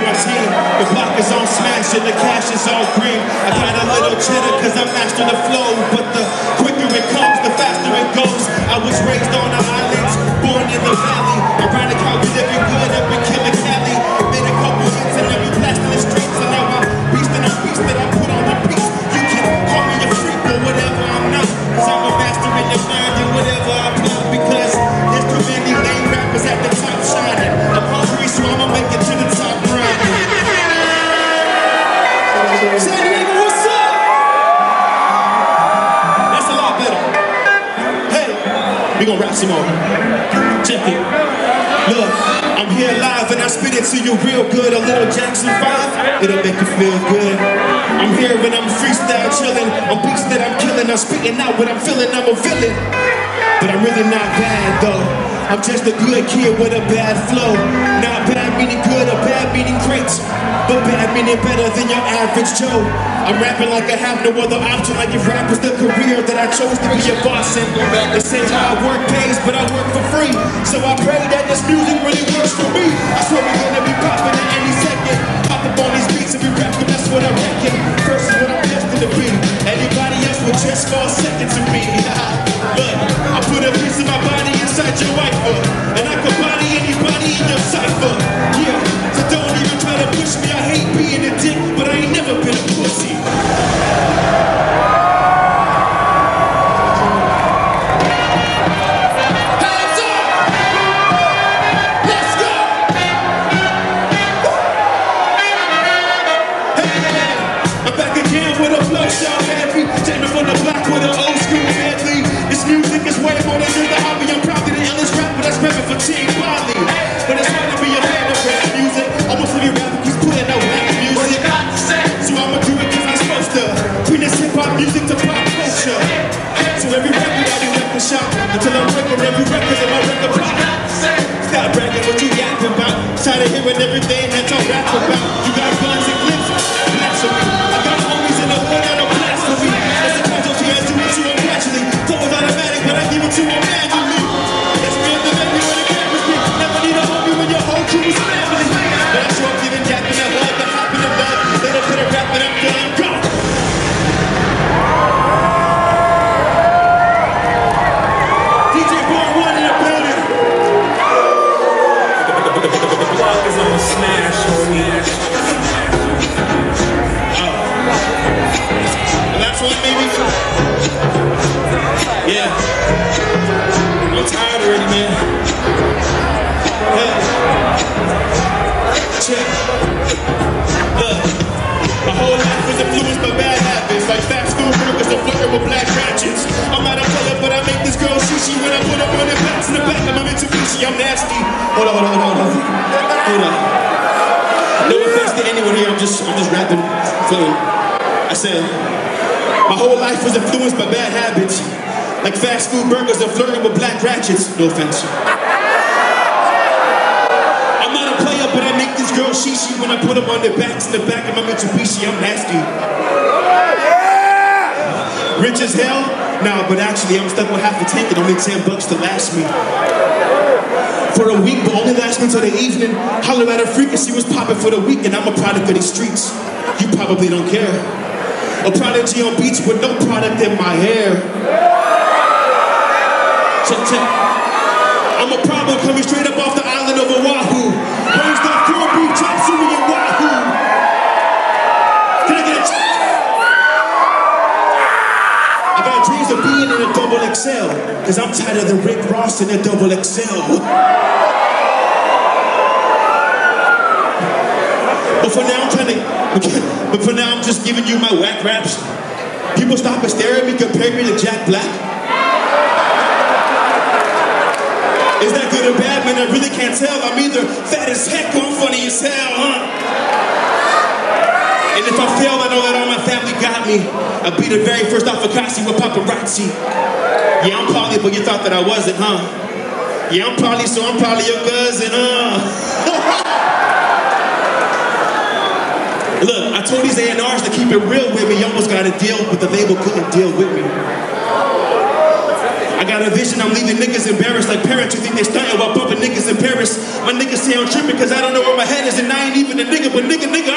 team. The block is on smash and the cash is all green. I got a little cheddar cause I master the flow. But the quicker it comes, the faster it goes. I was raised we gonna rap some more. Check it. Look, I'm here live and I spit it to you real good. A little Jackson 5, it'll make you feel good. I'm here when I'm freestyle chilling. I'm beats that I'm killing. I'm spitting out what I'm feeling. I'm a villain. But I'm really not bad though. I'm just a good kid with a bad flow. Bad meaning good or bad meaning great. But bad meaning better than your average Joe. I'm rapping like I have no other option. Like if rap was the career that I chose to be a boss in. They say hard work pays, but I work for free. So I pray that this music really works for me. I swear we're gonna be popping at any second. Pop up on these beats and be rapping, that's what I'm reckon. First is what I'm destined to be. Anybody else will just fall second to me. Look, I put a piece of my body inside your wife, But it's hard to be a fan of rap music. Almost every rapper keeps putting out rap music. What you got to say? So I'ma do it cause I'm supposed to. Bring this hip hop music to pop culture. So every record I do record shop until I'm breaking every record in my record pop. Stop bragging what you yapping about. Tired of hearing everything Check. Look. My whole life was influenced by bad habits, like fast food burgers and flirting with black ratchets. I'm not a player, but I make this girl sushi when I put up on the backs in the back of my Mitsubishi. I'm nasty. Hold on, hold on, hold on, hold on. No offense to anyone here. I'm just, I'm just rapping, flowing. I said, my whole life was influenced by bad habits, like fast food burgers and flirting with black ratchets. No offense. I'm not a player, but I make this girl shishi when I put them on their backs in the back of my Mitsubishi. I'm nasty. Rich as hell? Nah, but actually, I'm stuck with half a tank and only 10 bucks to last me. For a week, but only last me till the evening. Holler at and she was popping for the week, and I'm a product of these streets. You probably don't care. A prodigy on beats with no product in my hair. Check, check. I'm a problem coming straight up off the island of Oahu. XL, cause I'm tired of the Rick Ross and the double XL. But for now, I'm trying to. But for now, I'm just giving you my whack raps. People stop and stare at me, compare me to Jack Black. Is that good or bad, man? I really can't tell. I'm either fat as heck or I'm funny as hell, huh? And if I fail, I know that all my family got me. I'll be the very first Afakasi with paparazzi. Yeah, I'm probably, but you thought that I wasn't, huh? Yeah, I'm probably, so I'm probably your cousin, huh? Look, I told these A&Rs to keep it real with me. You almost got a deal, but the label couldn't deal with me. I got a vision, I'm leaving niggas embarrassed like parents who think they're stunting while bumping niggas in Paris. My niggas say I'm tripping cause I don't know where my head is and I ain't even a nigga, but nigga, nigga,